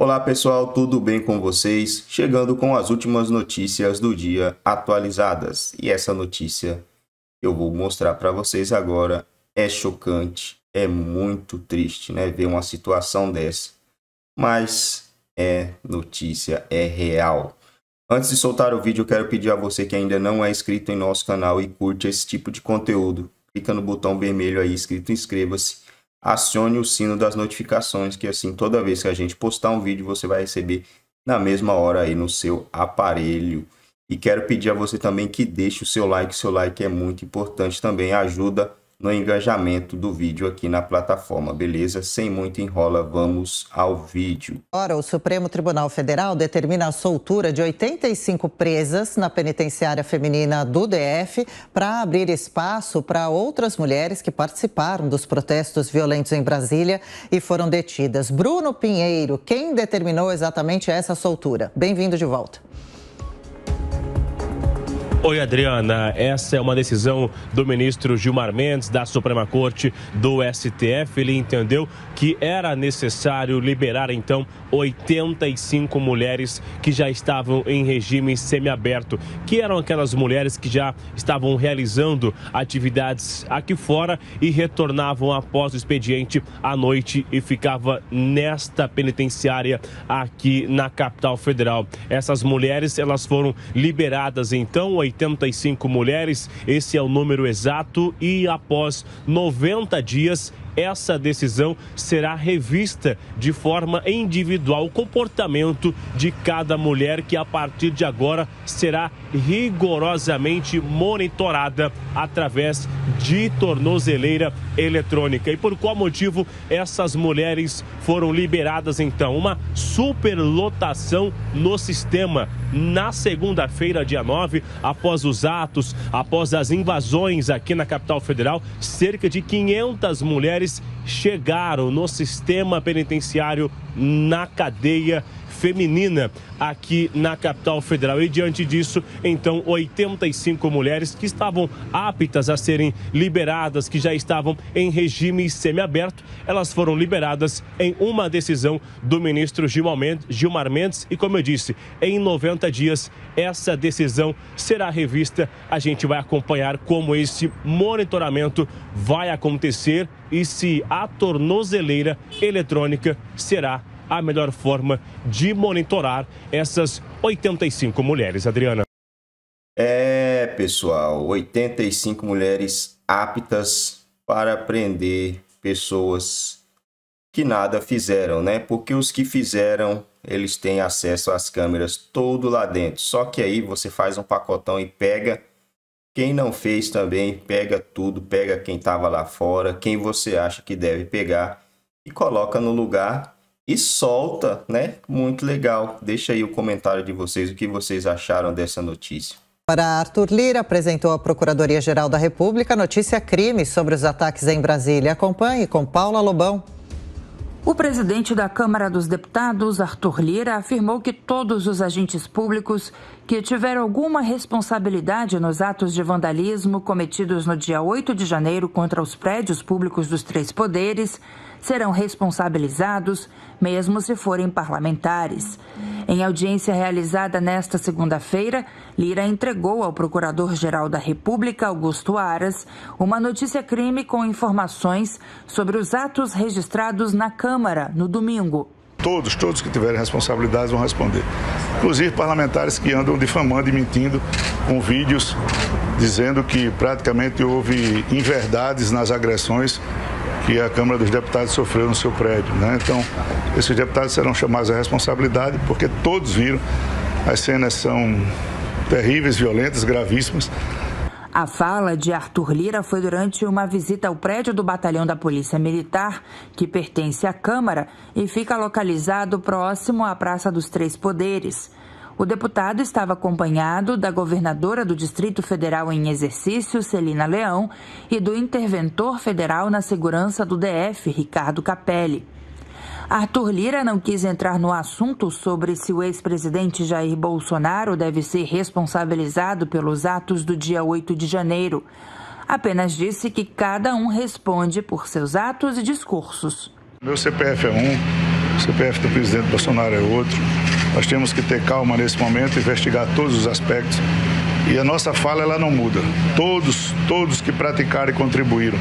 Olá pessoal, tudo bem com vocês? Chegando com as últimas notícias do dia atualizadas. E essa notícia eu vou mostrar para vocês agora é chocante, é muito triste, né? Ver uma situação dessa. Mas é notícia, é real. Antes de soltar o vídeo, eu quero pedir a você que ainda não é inscrito em nosso canal e curte esse tipo de conteúdo. Clica no botão vermelho aí escrito inscreva-se. Acione o sino das notificações, que assim toda vez que a gente postar um vídeo, você vai receber na mesma hora aí no seu aparelho. E quero pedir a você também que deixe o seu like, seu like é muito importante também, ajuda no engajamento do vídeo aqui na plataforma, beleza? Sem muito enrola, vamos ao vídeo. Ora, o Supremo Tribunal Federal determina a soltura de 85 presas na penitenciária feminina do DF para abrir espaço para outras mulheres que participaram dos protestos violentos em Brasília e foram detidas. Bruno Pinheiro, quem determinou exatamente essa soltura? Bem-vindo de volta. Oi, Adriana. Essa é uma decisão do ministro Gilmar Mendes, da Suprema Corte do STF. Ele entendeu que era necessário liberar, então, 85 mulheres que já estavam em regime semiaberto, que eram aquelas mulheres que já estavam realizando atividades aqui fora e retornavam após o expediente à noite e ficava nesta penitenciária aqui na capital federal. Essas mulheres, elas foram liberadas, então, 85 mulheres, esse é o número exato, e após 90 dias essa decisão será revista de forma individual o comportamento de cada mulher que a partir de agora será rigorosamente monitorada através de tornozeleira eletrônica. E por qual motivo essas mulheres foram liberadas então? Uma superlotação no sistema na segunda-feira, dia 9, após os atos, após as invasões aqui na capital federal, cerca de 500 mulheres chegaram no sistema penitenciário na cadeia feminina aqui na capital federal. E diante disso, então, 85 mulheres que estavam aptas a serem liberadas, que já estavam em regime semiaberto, elas foram liberadas em uma decisão do ministro Gilmar Mendes. E como eu disse, em 90 dias, essa decisão será revista. A gente vai acompanhar como esse monitoramento vai acontecer e se a tornozeleira eletrônica será a melhor forma de monitorar essas 85 mulheres, Adriana. É, pessoal, 85 mulheres aptas para prender pessoas que nada fizeram, né? Porque os que fizeram, eles têm acesso às câmeras todo lá dentro. Só que aí você faz um pacotão e pega quem não fez também, pega tudo, pega quem estava lá fora, quem você acha que deve pegar e coloca no lugar e solta, né? Muito legal. Deixa aí o comentário de vocês, o que vocês acharam dessa notícia. Para Arthur Lira, apresentou à Procuradoria-Geral da República notícia crime sobre os ataques em Brasília. Acompanhe com Paula Lobão. O presidente da Câmara dos Deputados, Arthur Lira, afirmou que todos os agentes públicos que tiveram alguma responsabilidade nos atos de vandalismo cometidos no dia 8 de janeiro contra os prédios públicos dos três poderes serão responsabilizados, mesmo se forem parlamentares. Em audiência realizada nesta segunda-feira, Lira entregou ao Procurador-Geral da República, Augusto Aras, uma notícia-crime com informações sobre os atos registrados na Câmara no domingo. Todos, todos que tiverem responsabilidades vão responder. Inclusive parlamentares que andam difamando e mentindo com vídeos dizendo que praticamente houve inverdades nas agressões que a Câmara dos Deputados sofreu no seu prédio. Né? Então, esses deputados serão chamados à responsabilidade porque todos viram. As cenas são terríveis, violentas, gravíssimas. A fala de Arthur Lira foi durante uma visita ao prédio do Batalhão da Polícia Militar, que pertence à Câmara e fica localizado próximo à Praça dos Três Poderes. O deputado estava acompanhado da governadora do Distrito Federal em exercício, Celina Leão, e do interventor federal na segurança do DF, Ricardo Capelli. Arthur Lira não quis entrar no assunto sobre se o ex-presidente Jair Bolsonaro deve ser responsabilizado pelos atos do dia 8 de janeiro. Apenas disse que cada um responde por seus atos e discursos. Meu CPF é um, o CPF do presidente Bolsonaro é outro. Nós temos que ter calma nesse momento, investigar todos os aspectos. E a nossa fala ela não muda. Todos, todos que praticaram e contribuíram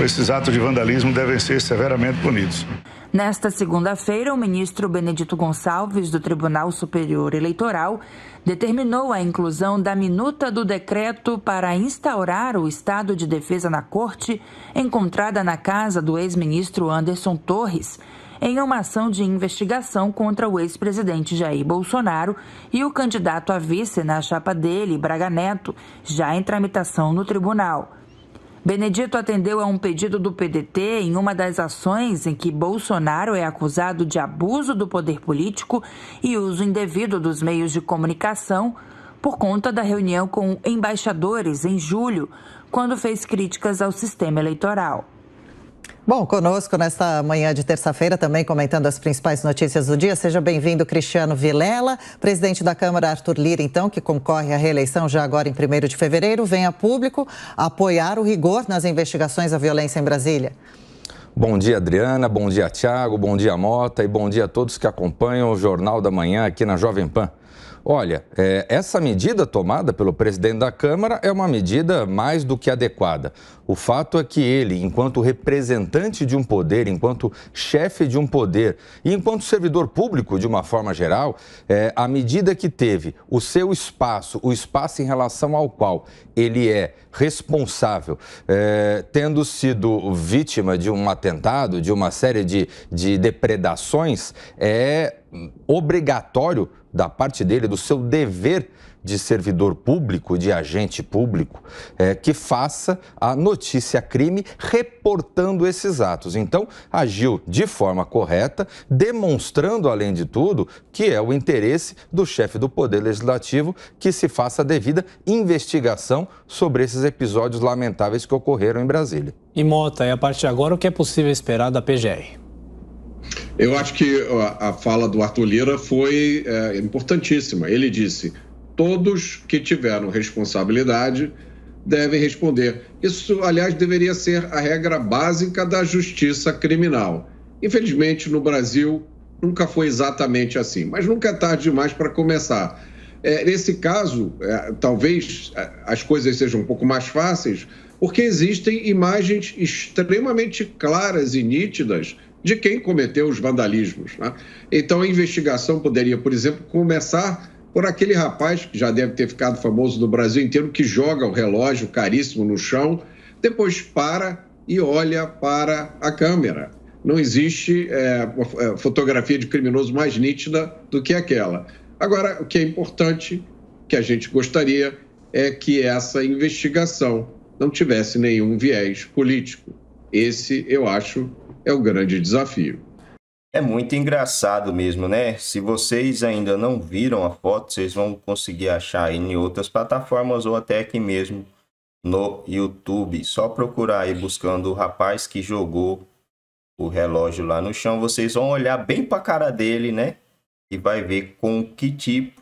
com esses atos de vandalismo devem ser severamente punidos. Nesta segunda-feira, o ministro Benedito Gonçalves, do Tribunal Superior Eleitoral, determinou a inclusão da minuta do decreto para instaurar o estado de defesa na corte, encontrada na casa do ex-ministro Anderson Torres, em uma ação de investigação contra o ex-presidente Jair Bolsonaro e o candidato a vice na chapa dele, Braga Neto, já em tramitação no tribunal. Benedito atendeu a um pedido do PDT em uma das ações em que Bolsonaro é acusado de abuso do poder político e uso indevido dos meios de comunicação por conta da reunião com embaixadores em julho, quando fez críticas ao sistema eleitoral. Bom, conosco nesta manhã de terça-feira, também comentando as principais notícias do dia. Seja bem-vindo, Cristiano Vilela, presidente da Câmara, Arthur Lira, então, que concorre à reeleição já agora em 1 de fevereiro, vem a público apoiar o rigor nas investigações à violência em Brasília. Bom dia, Adriana. Bom dia, Tiago. Bom dia, Mota. E bom dia a todos que acompanham o Jornal da Manhã aqui na Jovem Pan. Olha, é, essa medida tomada pelo presidente da Câmara é uma medida mais do que adequada. O fato é que ele, enquanto representante de um poder, enquanto chefe de um poder e enquanto servidor público de uma forma geral, é, a medida que teve o seu espaço, o espaço em relação ao qual ele é responsável, é, tendo sido vítima de um atentado, de uma série de, de depredações, é obrigatório da parte dele, do seu dever de servidor público, de agente público, é, que faça a notícia crime reportando esses atos. Então, agiu de forma correta, demonstrando, além de tudo, que é o interesse do chefe do Poder Legislativo que se faça a devida investigação sobre esses episódios lamentáveis que ocorreram em Brasília. E Mota, e a partir de agora, o que é possível esperar da PGR? Eu acho que a fala do Arthur Lira foi é, importantíssima. Ele disse: todos que tiveram responsabilidade devem responder. Isso, aliás, deveria ser a regra básica da justiça criminal. Infelizmente, no Brasil, nunca foi exatamente assim, mas nunca é tarde demais para começar. É, nesse caso, é, talvez é, as coisas sejam um pouco mais fáceis, porque existem imagens extremamente claras e nítidas de quem cometeu os vandalismos. Né? Então, a investigação poderia, por exemplo, começar por aquele rapaz que já deve ter ficado famoso no Brasil inteiro, que joga o relógio caríssimo no chão, depois para e olha para a câmera. Não existe é, é fotografia de criminoso mais nítida do que aquela. Agora, o que é importante, que a gente gostaria, é que essa investigação não tivesse nenhum viés político. Esse, eu acho, é o grande desafio. É muito engraçado mesmo, né? Se vocês ainda não viram a foto, vocês vão conseguir achar em outras plataformas ou até aqui mesmo no YouTube. Só procurar aí buscando o rapaz que jogou o relógio lá no chão. Vocês vão olhar bem para a cara dele, né? E vai ver com que tipo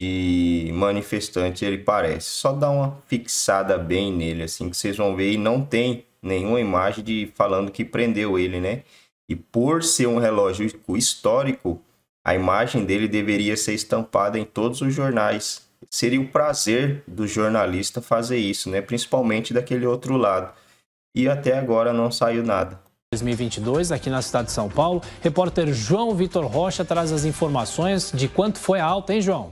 de manifestante ele parece. Só dá uma fixada bem nele, assim que vocês vão ver. E não tem nenhuma imagem de falando que prendeu ele, né? E por ser um relógio histórico, a imagem dele deveria ser estampada em todos os jornais. Seria o prazer do jornalista fazer isso, né? Principalmente daquele outro lado. E até agora não saiu nada. 2022, aqui na cidade de São Paulo. Repórter João Vitor Rocha traz as informações de quanto foi a alta, hein, João?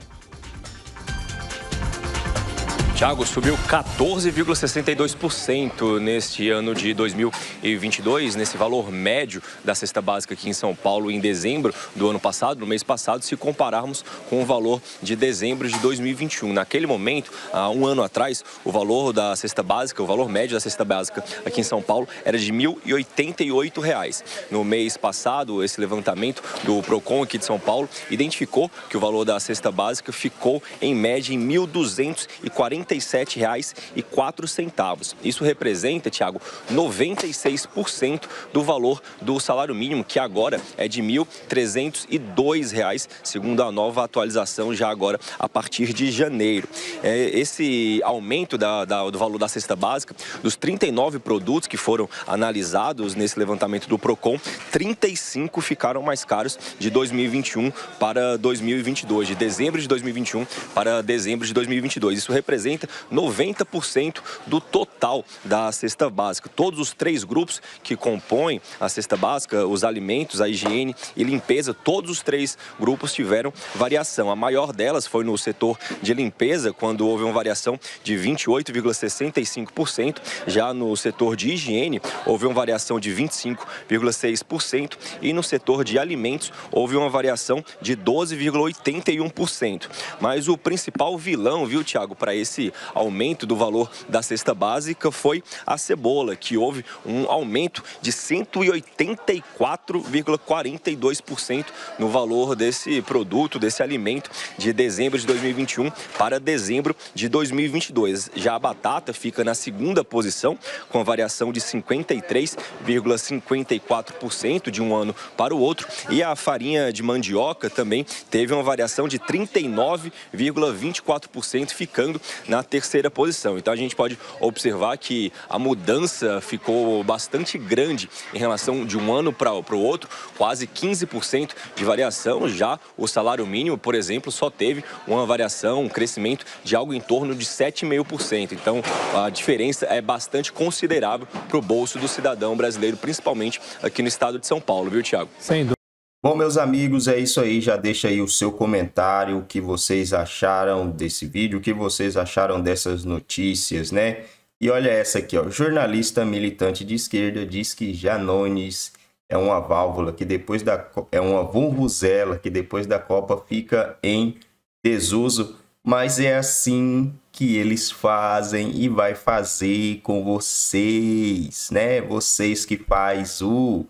Tiago, subiu 14,62% neste ano de 2022, nesse valor médio da cesta básica aqui em São Paulo em dezembro do ano passado, no mês passado, se compararmos com o valor de dezembro de 2021. Naquele momento, há um ano atrás, o valor da cesta básica, o valor médio da cesta básica aqui em São Paulo era de R$ 1.088. No mês passado, esse levantamento do Procon aqui de São Paulo identificou que o valor da cesta básica ficou em média em R$ 1.240 37,04. Isso representa, Tiago, 96% do valor do salário mínimo, que agora é de R$ 1.302, segundo a nova atualização já agora a partir de janeiro. É, esse aumento da, da, do valor da cesta básica, dos 39 produtos que foram analisados nesse levantamento do PROCON, 35 ficaram mais caros de 2021 para 2022, de dezembro de 2021 para dezembro de 2022. Isso representa 90% do total da cesta básica. Todos os três grupos que compõem a cesta básica, os alimentos, a higiene e limpeza, todos os três grupos tiveram variação. A maior delas foi no setor de limpeza, quando houve uma variação de 28,65%. Já no setor de higiene, houve uma variação de 25,6%. E no setor de alimentos, houve uma variação de 12,81%. Mas o principal vilão, viu, Tiago, para esse aumento do valor da cesta básica foi a cebola, que houve um aumento de 184,42% no valor desse produto, desse alimento, de dezembro de 2021 para dezembro de 2022. Já a batata fica na segunda posição, com a variação de 53,54% de um ano para o outro, e a farinha de mandioca também teve uma variação de 39,24%, ficando na terceira posição. Então a gente pode observar que a mudança ficou bastante grande em relação de um ano para o outro, quase 15% de variação. Já o salário mínimo, por exemplo, só teve uma variação, um crescimento de algo em torno de 7,5%. Então a diferença é bastante considerável para o bolso do cidadão brasileiro, principalmente aqui no estado de São Paulo, viu, Tiago? Sem dúvida. Bom, meus amigos, é isso aí. Já deixa aí o seu comentário, o que vocês acharam desse vídeo, o que vocês acharam dessas notícias, né? E olha essa aqui, ó. Jornalista militante de esquerda diz que Janones é uma válvula que depois da é uma vuvuzela que depois da Copa fica em desuso, mas é assim que eles fazem e vai fazer com vocês, né? Vocês que faz o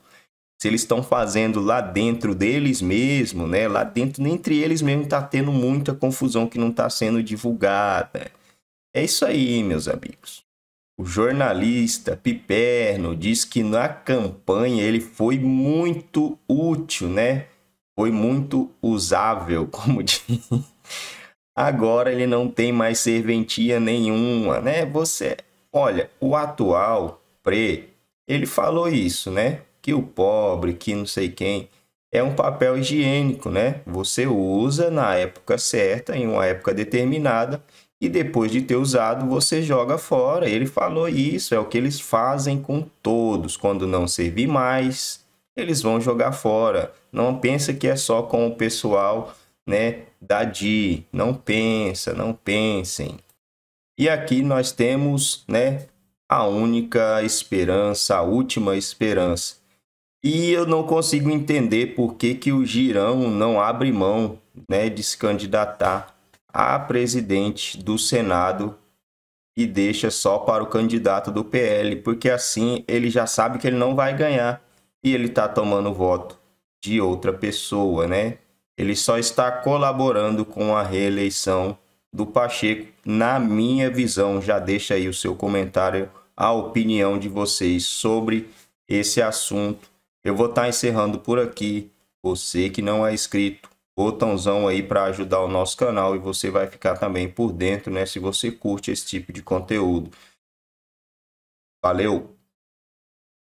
se eles estão fazendo lá dentro deles mesmo, né? Lá dentro, entre eles mesmo, tá tendo muita confusão que não está sendo divulgada. É isso aí, meus amigos. O jornalista Piperno diz que na campanha ele foi muito útil, né? Foi muito usável, como diz. Agora ele não tem mais serventia nenhuma, né? Você, olha, o atual Pre, ele falou isso, né? Que o pobre, que não sei quem. É um papel higiênico, né? Você usa na época certa, em uma época determinada, e depois de ter usado, você joga fora. Ele falou isso, é o que eles fazem com todos. Quando não servir mais, eles vão jogar fora. Não pensa que é só com o pessoal, né, da DI. Não pensa, não pensem. E aqui nós temos, né, a única esperança, a última esperança e eu não consigo entender por que, que o Girão não abre mão né, de se candidatar a presidente do Senado e deixa só para o candidato do PL, porque assim ele já sabe que ele não vai ganhar e ele está tomando voto de outra pessoa, né? Ele só está colaborando com a reeleição do Pacheco, na minha visão. Já deixa aí o seu comentário, a opinião de vocês sobre esse assunto eu vou estar tá encerrando por aqui. Você que não é inscrito, botãozão aí para ajudar o nosso canal e você vai ficar também por dentro, né? Se você curte esse tipo de conteúdo. Valeu!